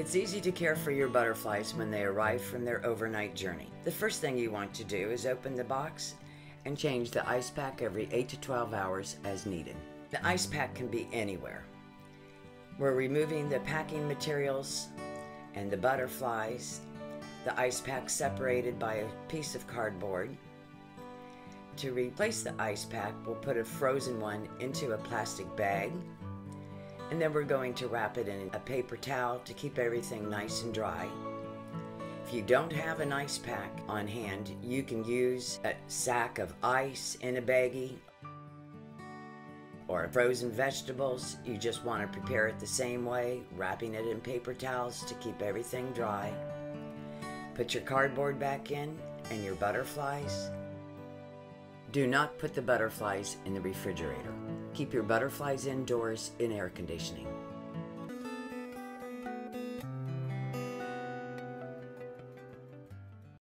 It's easy to care for your butterflies when they arrive from their overnight journey. The first thing you want to do is open the box and change the ice pack every 8 to 12 hours as needed. The ice pack can be anywhere. We're removing the packing materials and the butterflies, the ice pack separated by a piece of cardboard. To replace the ice pack, we'll put a frozen one into a plastic bag and then we're going to wrap it in a paper towel to keep everything nice and dry. If you don't have an ice pack on hand, you can use a sack of ice in a baggie or frozen vegetables. You just want to prepare it the same way, wrapping it in paper towels to keep everything dry. Put your cardboard back in and your butterflies. Do not put the butterflies in the refrigerator. Keep your butterflies indoors in air conditioning.